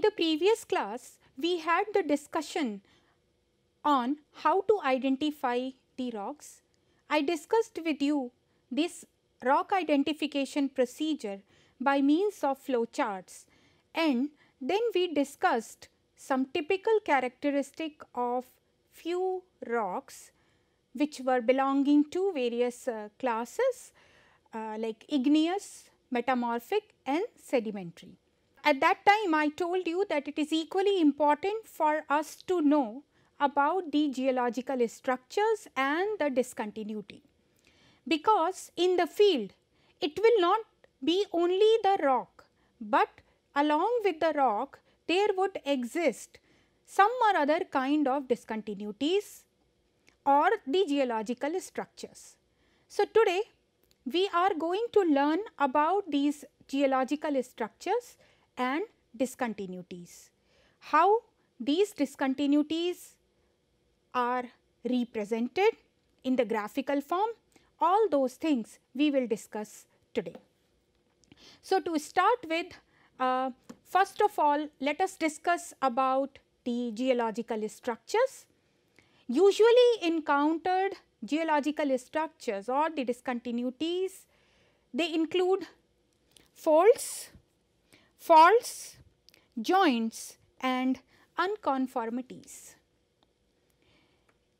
the previous class, we had the discussion on how to identify the rocks. I discussed with you this rock identification procedure by means of flow charts and then we discussed some typical characteristic of few rocks which were belonging to various uh, classes uh, like igneous, metamorphic and sedimentary. At that time I told you that it is equally important for us to know about the geological structures and the discontinuity because in the field it will not be only the rock, but along with the rock there would exist some or other kind of discontinuities or the geological structures. So, today we are going to learn about these geological structures and discontinuities. How these discontinuities are represented in the graphical form, all those things we will discuss today. So, to start with, uh, first of all, let us discuss about the geological structures. Usually encountered geological structures or the discontinuities, they include folds, faults, joints and unconformities.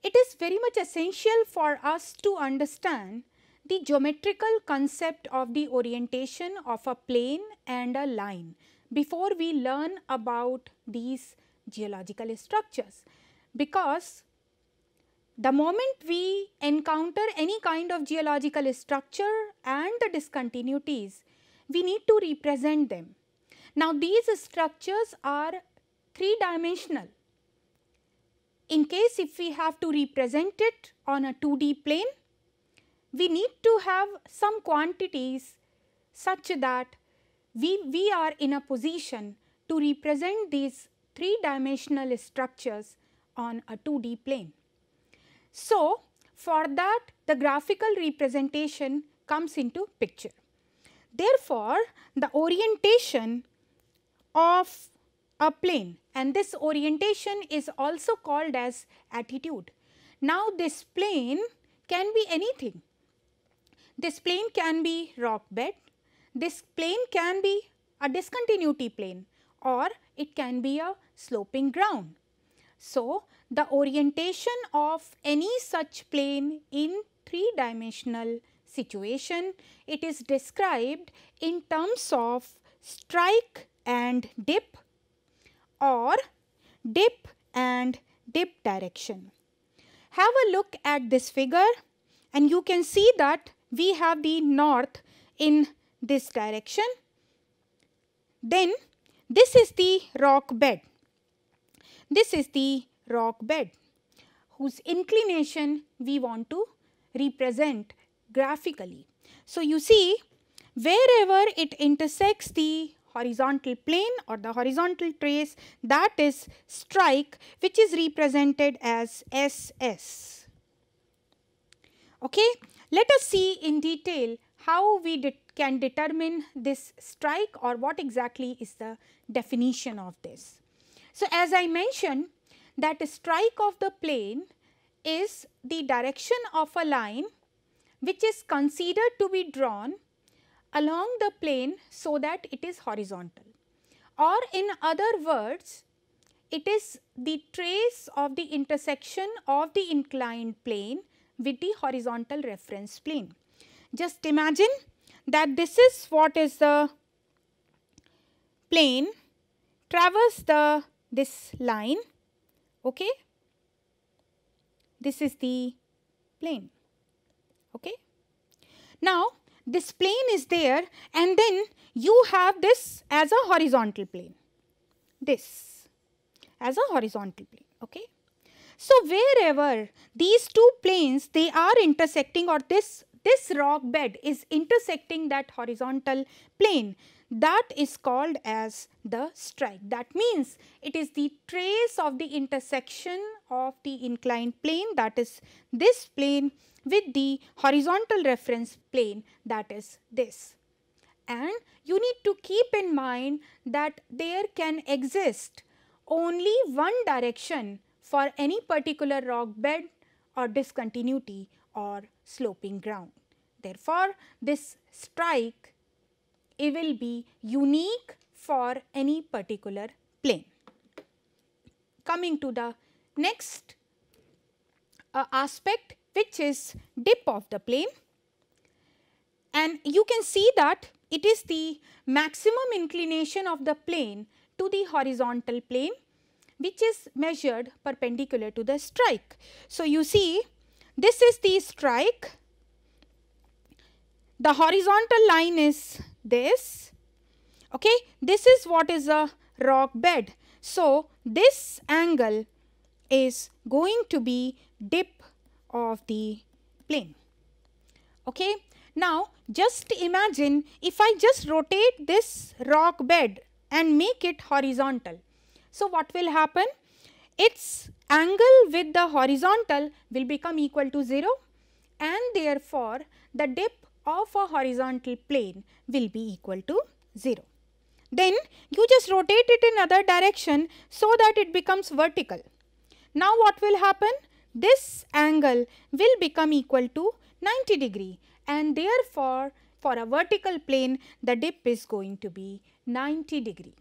It is very much essential for us to understand the geometrical concept of the orientation of a plane and a line before we learn about these geological structures. Because the moment we encounter any kind of geological structure and the discontinuities, we need to represent them. Now, these structures are three dimensional. In case if we have to represent it on a 2D plane, we need to have some quantities such that we, we are in a position to represent these three dimensional structures on a 2D plane. So, for that the graphical representation comes into picture. Therefore, the orientation of a plane and this orientation is also called as attitude. Now, this plane can be anything. This plane can be rock bed, this plane can be a discontinuity plane or it can be a sloping ground. So, the orientation of any such plane in three dimensional situation, it is described in terms of strike and dip or dip and dip direction. Have a look at this figure and you can see that we have the north in this direction. Then this is the rock bed. This is the rock bed whose inclination we want to represent graphically. So, you see wherever it intersects the horizontal plane or the horizontal trace that is strike which is represented as SS. Okay. Let us see in detail how we de can determine this strike or what exactly is the definition of this. So, as I mentioned that strike of the plane is the direction of a line which is considered to be drawn along the plane so that it is horizontal. Or in other words it is the trace of the intersection of the inclined plane with the horizontal reference plane. Just imagine that this is what is the plane traverse the this line okay? This is the plane okay? Now this plane is there and then you have this as a horizontal plane this as a horizontal plane okay so wherever these two planes they are intersecting or this this rock bed is intersecting that horizontal plane that is called as the strike. That means it is the trace of the intersection of the inclined plane that is this plane with the horizontal reference plane that is this. and you need to keep in mind that there can exist only one direction for any particular rock bed or discontinuity or sloping ground. Therefore, this strike it will be unique for any particular plane. Coming to the next uh, aspect which is dip of the plane and you can see that it is the maximum inclination of the plane to the horizontal plane which is measured perpendicular to the strike. So, you see this is the strike, the horizontal line is this, okay. this is what is a rock bed. So, this angle is going to be dip of the plane. Okay. Now, just imagine if I just rotate this rock bed and make it horizontal. So, what will happen? Its angle with the horizontal will become equal to 0 and therefore, the dip of a horizontal plane will be equal to 0. Then you just rotate it in other direction so that it becomes vertical. Now what will happen? This angle will become equal to 90 degree and therefore for a vertical plane the dip is going to be 90 degree.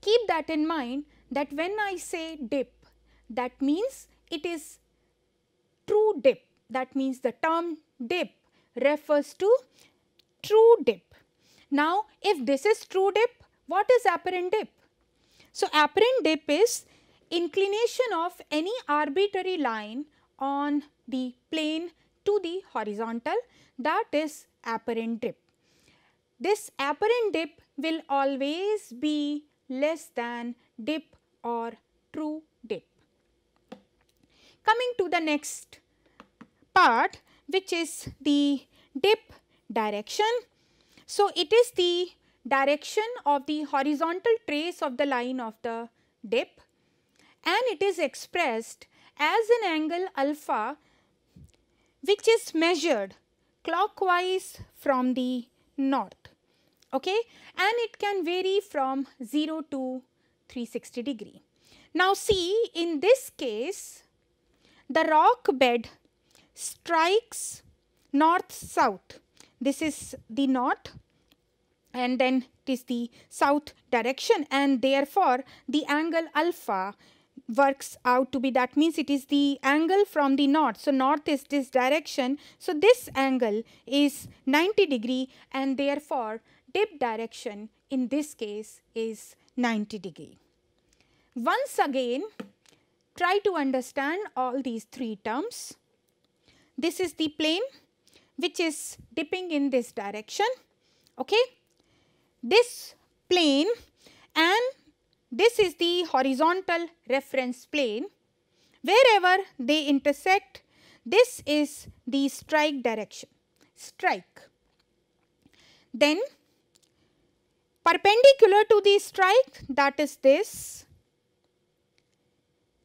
Keep that in mind that when I say dip that means it is true dip that means the term dip refers to true dip. Now if this is true dip what is apparent dip? So apparent dip is inclination of any arbitrary line on the plane to the horizontal that is apparent dip. This apparent dip will always be less than dip or true dip. Coming to the next part which is the dip direction. So, it is the direction of the horizontal trace of the line of the dip and it is expressed as an angle alpha which is measured clockwise from the north. Okay? And it can vary from 0 to 360 degree. Now see in this case the rock bed strikes north south this is the north and then it is the south direction and therefore the angle alpha works out to be that means it is the angle from the north. So, north is this direction. So, this angle is 90 degree and therefore, dip direction in this case is 90 degree. Once again try to understand all these three terms. This is the plane which is dipping in this direction. Okay. This plane and this is the horizontal reference plane. Wherever they intersect, this is the strike direction, strike. Then perpendicular to the strike that is this,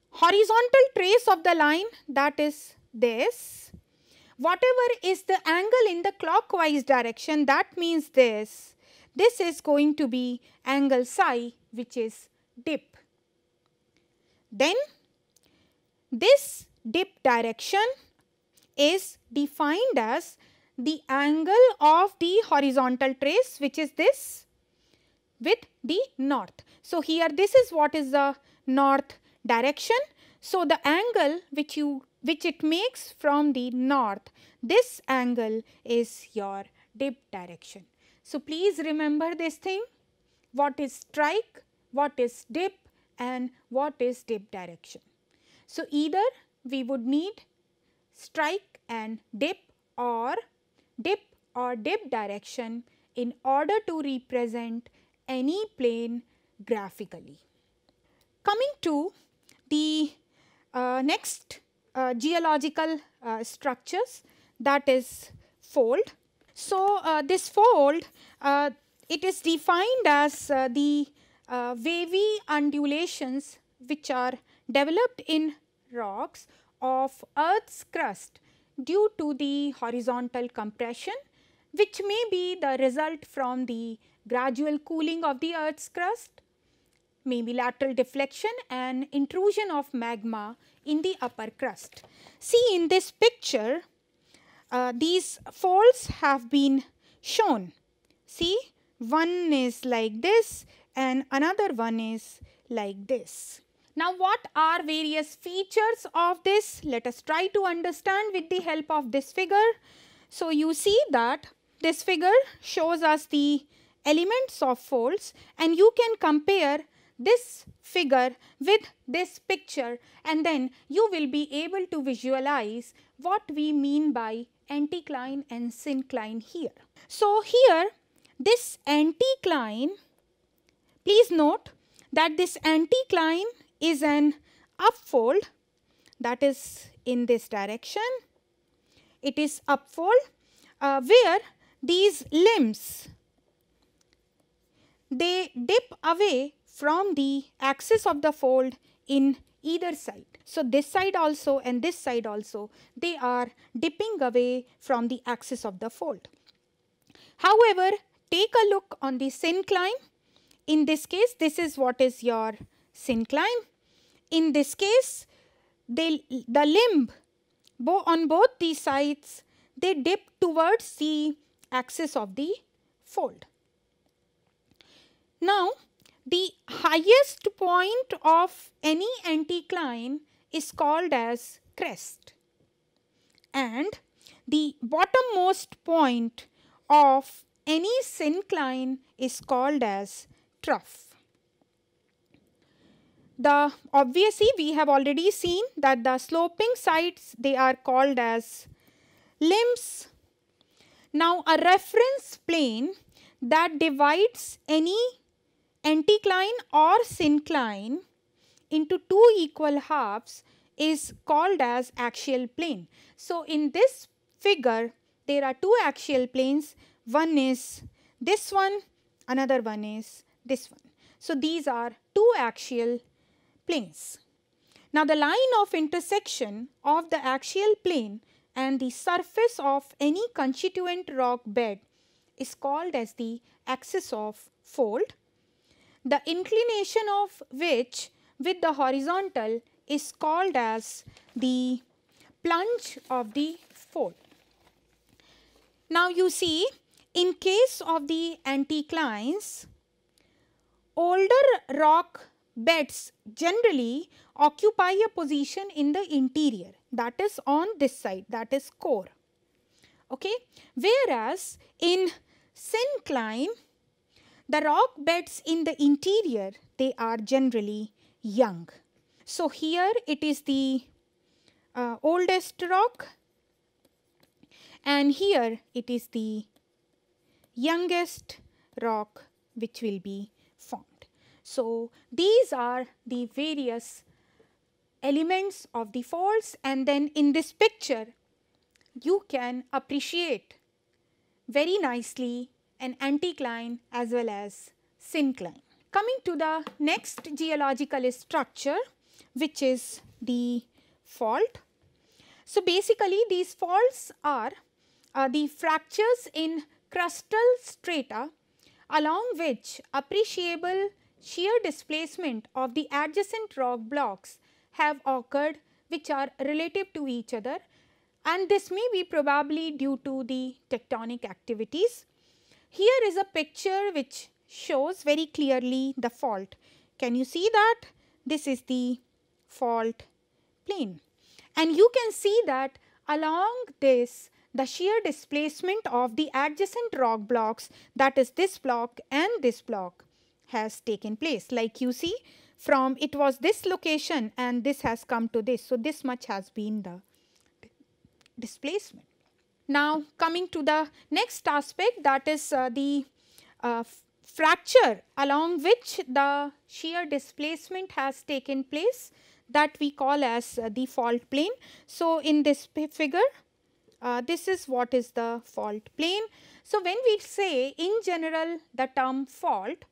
horizontal trace of the line that is this, whatever is the angle in the clockwise direction that means this, this is going to be angle psi which is dip. Then this dip direction is defined as the angle of the horizontal trace which is this with the north. So, here this is what is the north direction. So, the angle which you which it makes from the north this angle is your dip direction. So, please remember this thing what is strike what is dip and what is dip direction. So, either we would need strike and dip or dip or dip direction in order to represent any plane graphically. Coming to the uh, next uh, geological uh, structures that is fold. So, uh, this fold uh, it is defined as uh, the uh, wavy undulations which are developed in rocks of earth's crust due to the horizontal compression which may be the result from the gradual cooling of the earth's crust, maybe lateral deflection and intrusion of magma in the upper crust. See in this picture, uh, these folds have been shown. See, one is like this and another one is like this. Now, what are various features of this? Let us try to understand with the help of this figure. So, you see that this figure shows us the elements of folds and you can compare this figure with this picture and then you will be able to visualize what we mean by anticline and syncline here. So, here this anticline, please note that this anticline is an upfold that is in this direction. It is upfold uh, where these limbs they dip away from the axis of the fold in either side. So, this side also and this side also they are dipping away from the axis of the fold. However, take a look on the syncline. In this case, this is what is your syncline. In this case, they, the limb bo on both these sides, they dip towards the axis of the fold. Now, the highest point of any anticline is called as crest and the bottommost point of any syncline is called as trough. The obviously we have already seen that the sloping sides they are called as limbs. Now a reference plane that divides any anticline or syncline into two equal halves is called as axial plane. So, in this figure there are two axial planes one is this one another one is this one. So, these are two axial planes. Now, the line of intersection of the axial plane and the surface of any constituent rock bed is called as the axis of fold the inclination of which with the horizontal is called as the plunge of the fold. Now you see in case of the anticlines, older rock beds generally occupy a position in the interior that is on this side that is core. Okay. Whereas in syncline the rock beds in the interior, they are generally young. So here it is the uh, oldest rock and here it is the youngest rock which will be formed. So these are the various elements of the faults and then in this picture you can appreciate very nicely an anticline as well as syncline. Coming to the next geological structure which is the fault. So, basically these faults are uh, the fractures in crustal strata along which appreciable shear displacement of the adjacent rock blocks have occurred which are relative to each other and this may be probably due to the tectonic activities here is a picture which shows very clearly the fault. Can you see that? This is the fault plane. And you can see that along this the shear displacement of the adjacent rock blocks that is this block and this block has taken place. Like you see from it was this location and this has come to this. So, this much has been the displacement. Now, coming to the next aspect that is uh, the uh, fracture along which the shear displacement has taken place that we call as uh, the fault plane. So, in this figure uh, this is what is the fault plane. So, when we say in general the term fault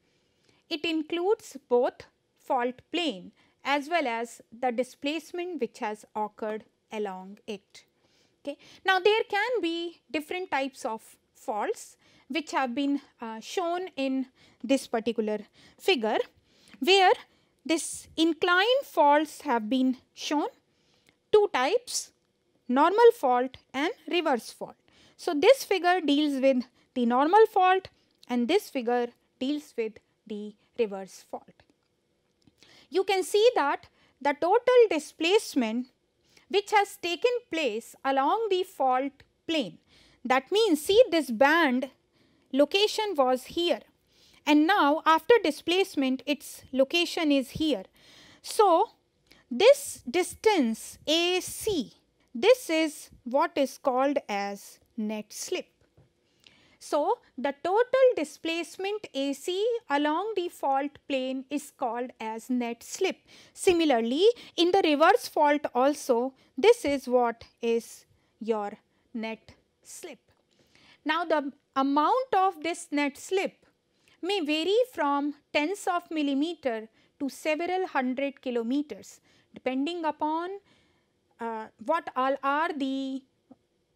it includes both fault plane as well as the displacement which has occurred along it. Okay. Now, there can be different types of faults which have been uh, shown in this particular figure where this inclined faults have been shown two types normal fault and reverse fault. So, this figure deals with the normal fault and this figure deals with the reverse fault. You can see that the total displacement which has taken place along the fault plane that means see this band location was here and now after displacement its location is here. So, this distance AC this is what is called as net slip. So, the total displacement AC along the fault plane is called as net slip. Similarly, in the reverse fault also this is what is your net slip. Now, the amount of this net slip may vary from tens of millimeter to several hundred kilometers depending upon uh, what all are the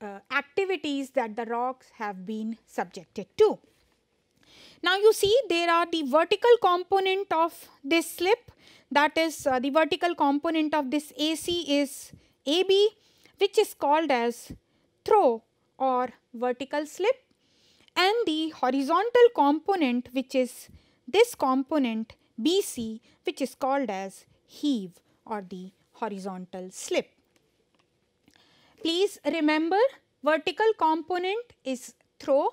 uh, activities that the rocks have been subjected to. Now, you see there are the vertical component of this slip that is uh, the vertical component of this AC is AB which is called as throw or vertical slip and the horizontal component which is this component BC which is called as heave or the horizontal slip. Please remember vertical component is throw,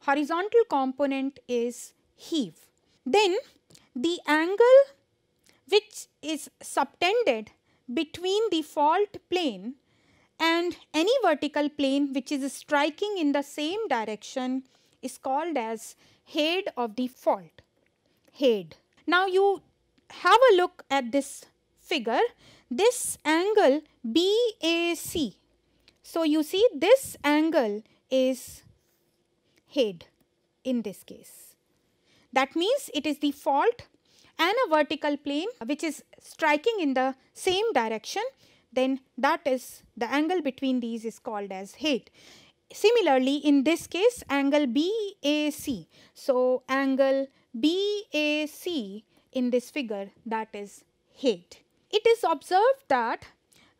horizontal component is heave. Then the angle which is subtended between the fault plane and any vertical plane which is striking in the same direction is called as hade of the fault, hade. Now you have a look at this figure, this angle BAC. So you see this angle is hade in this case. That means it is the fault and a vertical plane which is striking in the same direction then that is the angle between these is called as hade. Similarly, in this case angle BAC. So, angle BAC in this figure that is hade. It is observed that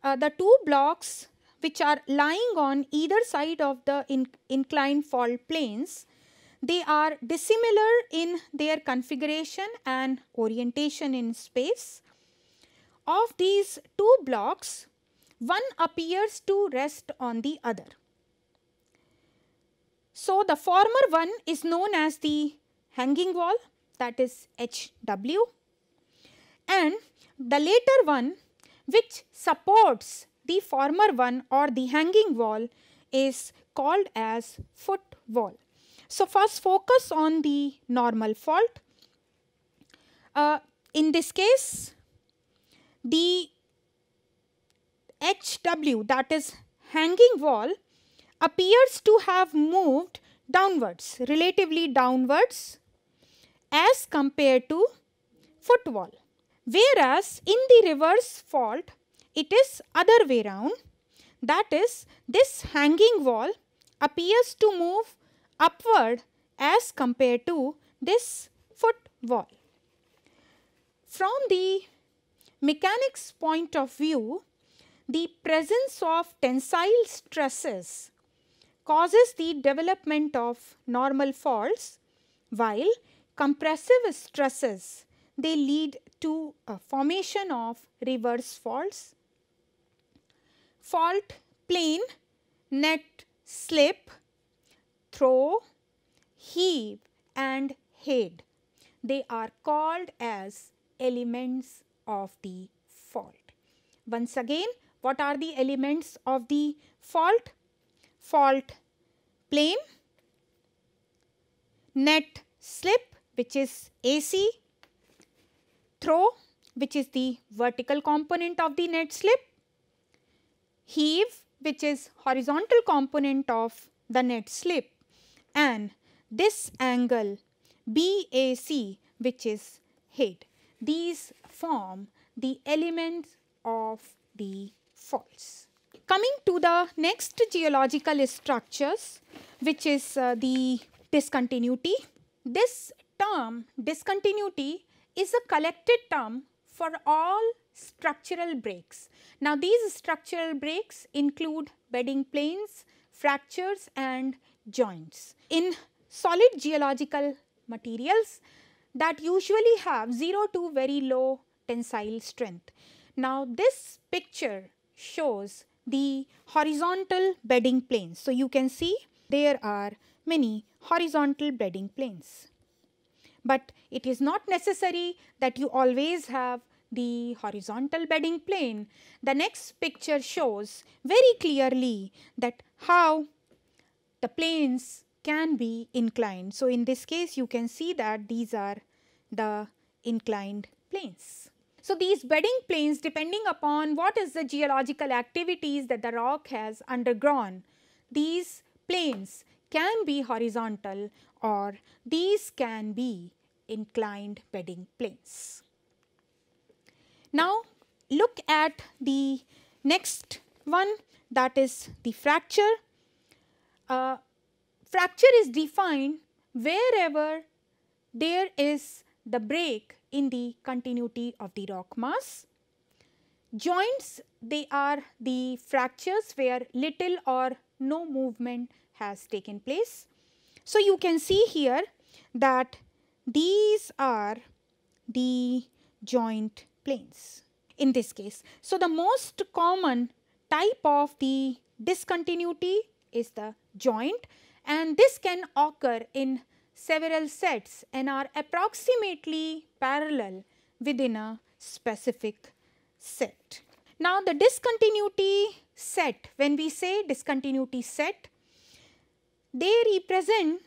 uh, the two blocks which are lying on either side of the in inclined fault planes, they are dissimilar in their configuration and orientation in space. Of these two blocks, one appears to rest on the other. So, the former one is known as the hanging wall that is HW and the later one which supports the former one or the hanging wall is called as foot wall. So, first focus on the normal fault. Uh, in this case, the HW that is hanging wall appears to have moved downwards, relatively downwards as compared to footwall. Whereas in the reverse fault, it is other way round. That is, this hanging wall appears to move upward as compared to this foot wall. From the mechanics point of view, the presence of tensile stresses causes the development of normal faults while compressive stresses they lead to a formation of reverse faults. Fault plane, net slip, throw, heave and hade. They are called as elements of the fault. Once again, what are the elements of the fault? fault plane, net slip which is AC, throw which is the vertical component of the net slip, heave which is horizontal component of the net slip and this angle BAC which is hade. These form the elements of the faults. Coming to the next geological structures which is uh, the discontinuity. This term discontinuity is a collected term for all structural breaks. Now these structural breaks include bedding planes, fractures and joints. In solid geological materials that usually have 0 to very low tensile strength. Now this picture shows the horizontal bedding planes. So you can see there are many horizontal bedding planes. But it is not necessary that you always have the horizontal bedding plane. The next picture shows very clearly that how the planes can be inclined. So, in this case you can see that these are the inclined planes. So, these bedding planes depending upon what is the geological activities that the rock has undergone, these planes can be horizontal or these can be inclined bedding planes. Now, look at the next one that is the fracture. Uh, fracture is defined wherever there is the break in the continuity of the rock mass. Joints they are the fractures where little or no movement has taken place. So, you can see here that these are the joint planes in this case. So, the most common type of the discontinuity is the joint and this can occur in several sets and are approximately parallel within a specific set. Now, the discontinuity set, when we say discontinuity set, they represent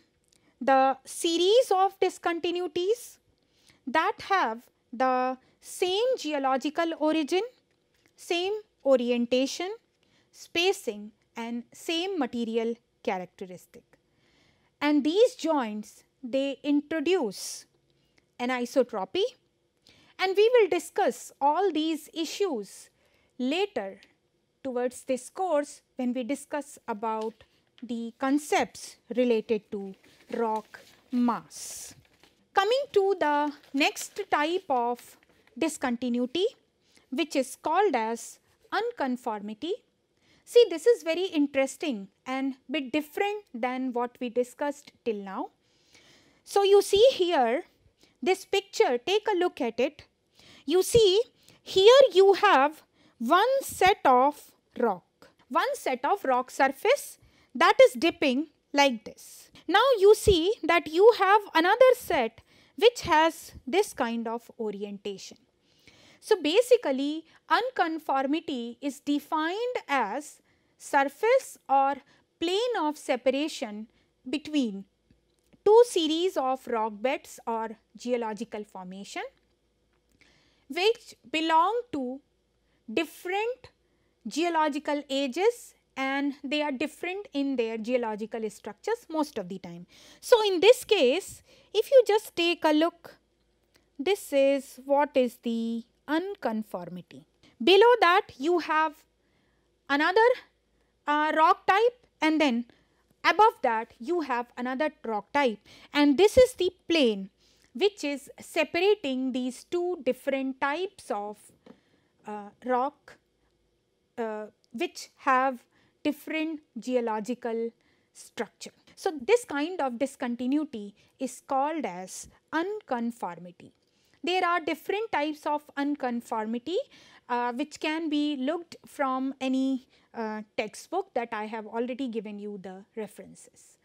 the series of discontinuities that have the same geological origin, same orientation, spacing and same material characteristic. And these joints they introduce anisotropy and we will discuss all these issues later towards this course when we discuss about the concepts related to rock mass. Coming to the next type of discontinuity which is called as unconformity. See this is very interesting and bit different than what we discussed till now. So you see here this picture take a look at it. You see here you have one set of rock, one set of rock surface that is dipping like this. Now you see that you have another set which has this kind of orientation. So basically unconformity is defined as surface or plane of separation between two series of rock beds or geological formation which belong to different geological ages and they are different in their geological structures most of the time. So, in this case if you just take a look this is what is the unconformity. Below that you have another uh, rock type and then above that you have another rock type and this is the plane which is separating these two different types of uh, rock uh, which have different geological structure. So, this kind of discontinuity is called as unconformity. There are different types of unconformity uh, which can be looked from any uh, textbook that I have already given you the references.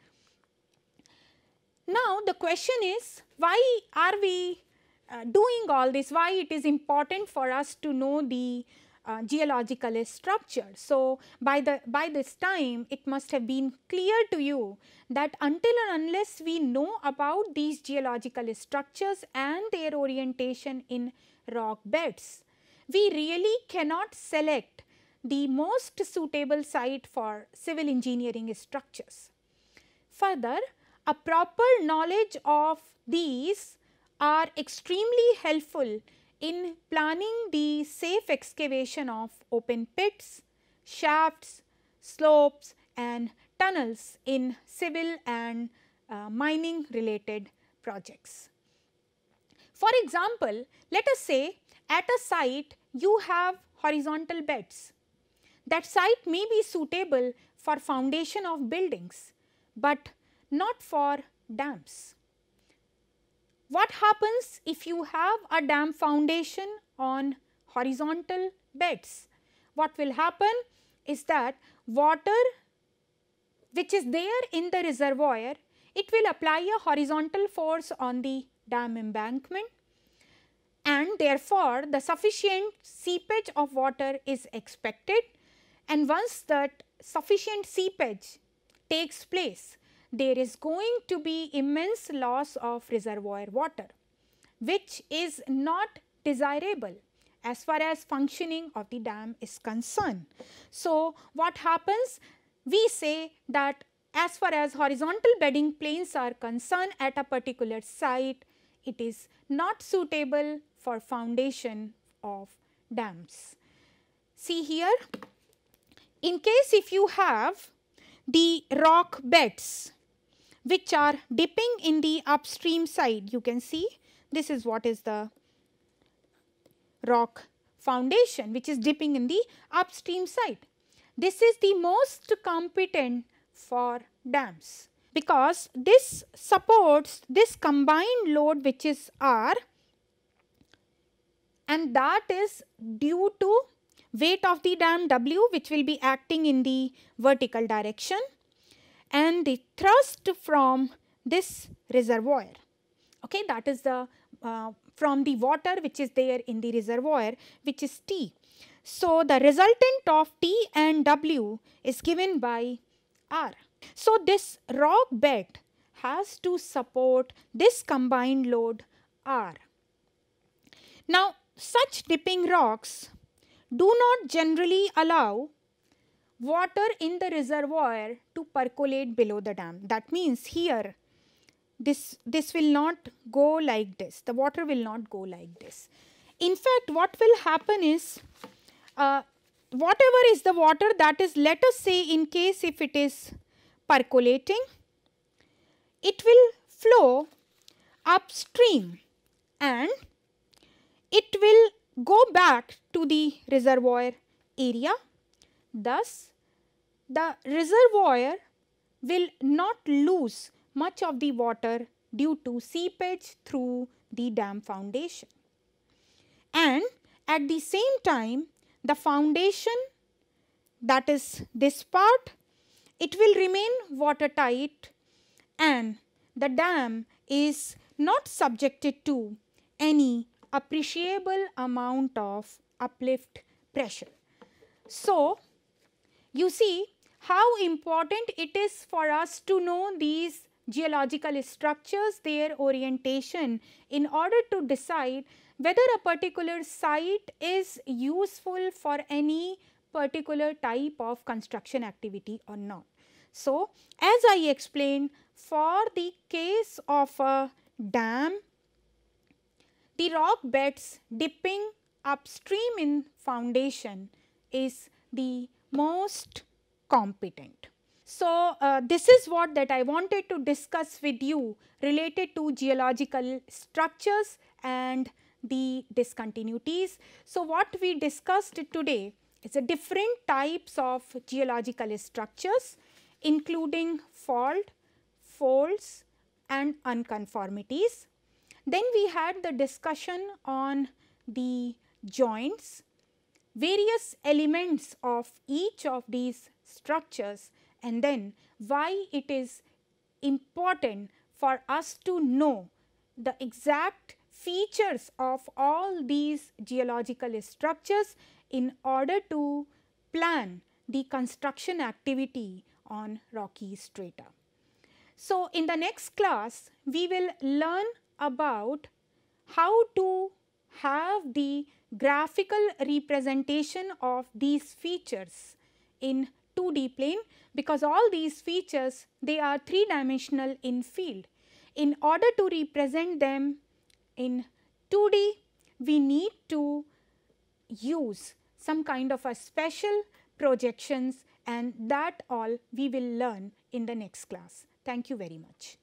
Now, the question is why are we uh, doing all this, why it is important for us to know the uh, geological structure. So, by the by this time it must have been clear to you that until and unless we know about these geological structures and their orientation in rock beds, we really cannot select the most suitable site for civil engineering structures. Further, a proper knowledge of these are extremely helpful in planning the safe excavation of open pits, shafts, slopes and tunnels in civil and uh, mining related projects. For example, let us say at a site you have horizontal beds. That site may be suitable for foundation of buildings, but not for dams. What happens if you have a dam foundation on horizontal beds? What will happen is that water which is there in the reservoir, it will apply a horizontal force on the dam embankment and therefore, the sufficient seepage of water is expected and once that sufficient seepage takes place, there is going to be immense loss of reservoir water which is not desirable as far as functioning of the dam is concerned. So, what happens? We say that as far as horizontal bedding planes are concerned at a particular site, it is not suitable for foundation of dams. See here, in case if you have the rock beds which are dipping in the upstream side, you can see this is what is the rock foundation which is dipping in the upstream side. This is the most competent for dams because this supports this combined load which is R and that is due to weight of the dam W which will be acting in the vertical direction and the thrust from this reservoir. Okay, that is the uh, from the water which is there in the reservoir which is T. So, the resultant of T and W is given by R. So, this rock bed has to support this combined load R. Now, such dipping rocks do not generally allow water in the reservoir to percolate below the dam. That means here this, this will not go like this, the water will not go like this. In fact, what will happen is uh, whatever is the water that is let us say in case if it is percolating, it will flow upstream and it will go back to the reservoir area. Thus, the reservoir will not lose much of the water due to seepage through the dam foundation. And at the same time, the foundation that is this part, it will remain watertight and the dam is not subjected to any appreciable amount of uplift pressure. So, you see how important it is for us to know these geological structures, their orientation in order to decide whether a particular site is useful for any particular type of construction activity or not. So, as I explained for the case of a dam the rock beds dipping upstream in foundation is the most competent. So, uh, this is what that I wanted to discuss with you related to geological structures and the discontinuities. So, what we discussed today is a different types of geological structures including fault, folds and unconformities. Then we had the discussion on the joints, various elements of each of these structures and then why it is important for us to know the exact features of all these geological structures in order to plan the construction activity on rocky strata. So, in the next class, we will learn about how to have the graphical representation of these features in 2D plane because all these features they are three dimensional in field. In order to represent them in 2D we need to use some kind of a special projections and that all we will learn in the next class. Thank you very much.